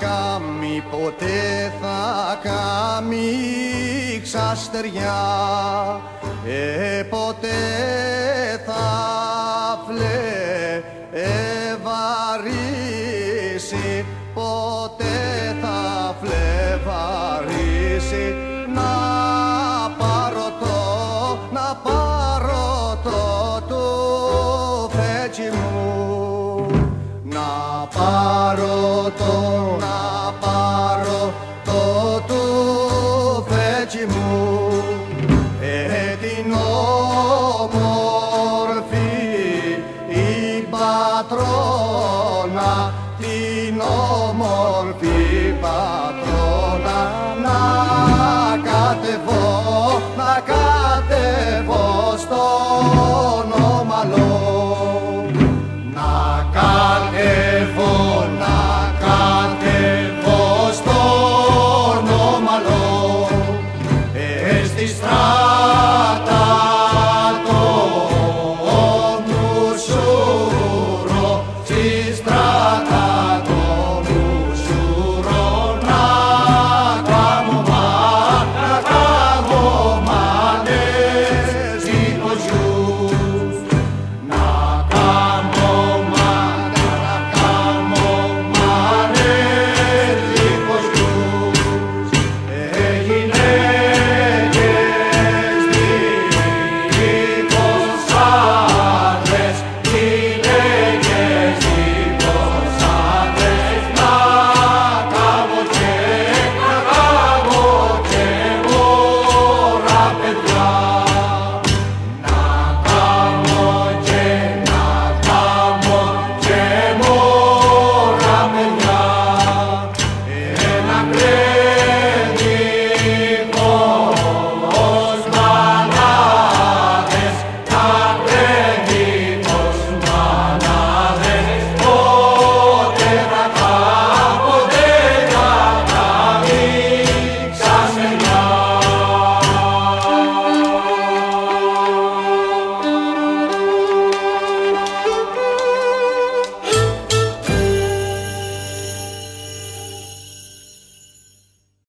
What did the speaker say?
κάμει, ποτέ θα κάμει ξαστεριά, ε, ποτέ θα φλε, ε, ποτέ θα φλε, βαρύσει. ε, την όμορφη η πατρός.